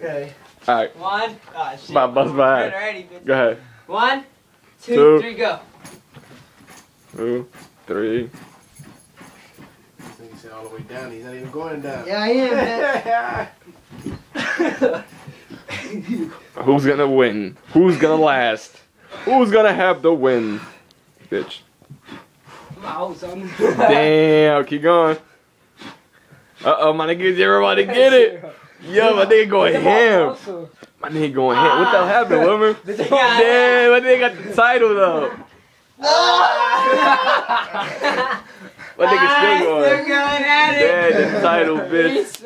Okay. Alright, One. Oh, shit. Bob, bust my ass. already, go ahead. One, two, Two. three, go. Two, three. This nigga said all the way down. He's not even going down. Yeah, I am, man. Who's gonna win? Who's gonna last? Who's gonna have the win? Bitch. Damn, keep going. Uh oh, my niggas, everybody get it. Yo, my nigga going ham. My nigga going ham. What the hell happened, Wilmer? Damn, my nigga got the title though. My nigga still Still going. going at it. Damn, the title, bitch.